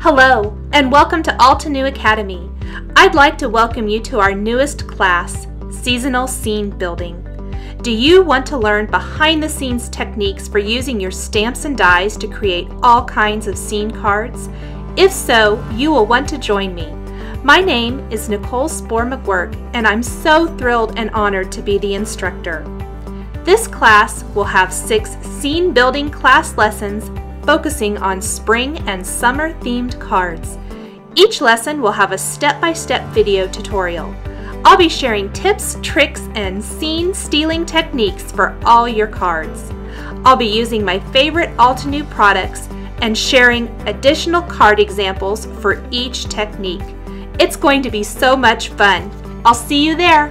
Hello, and welcome to Altenew Academy. I'd like to welcome you to our newest class, Seasonal Scene Building. Do you want to learn behind the scenes techniques for using your stamps and dies to create all kinds of scene cards? If so, you will want to join me. My name is Nicole Spohr McGuirk, and I'm so thrilled and honored to be the instructor. This class will have six scene building class lessons focusing on spring and summer themed cards. Each lesson will have a step-by-step video tutorial. I'll be sharing tips, tricks, and scene stealing techniques for all your cards. I'll be using my favorite Altenew products and sharing additional card examples for each technique. It's going to be so much fun. I'll see you there.